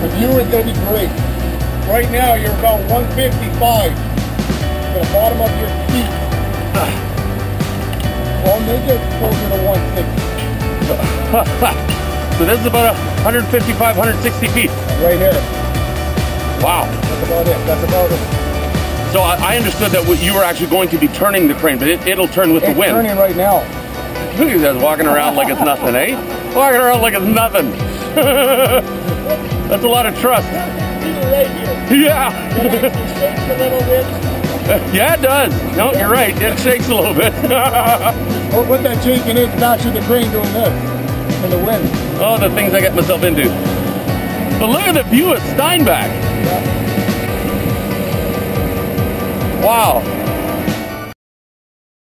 But you are going to be great. Right now, you're about 155 to the bottom of your feet. Well, maybe it's closer to 160. so this is about 155, 160 feet. Right here. Wow. That's about it. That's about it. So I, understood that you were actually going to be turning the crane, but it, will turn with it's the wind. It's turning right now. Look at you guys walking around like it's nothing, eh? Walking around like it's nothing. That's a lot of trust. Even right here. Yeah. It actually shakes a little bit. Yeah, it does. No, you're right. It shakes a little bit. Well, what that shaking is, is actually the crane doing this in the wind. oh, the things I get myself into. But look at the view of Steinbach. Wow.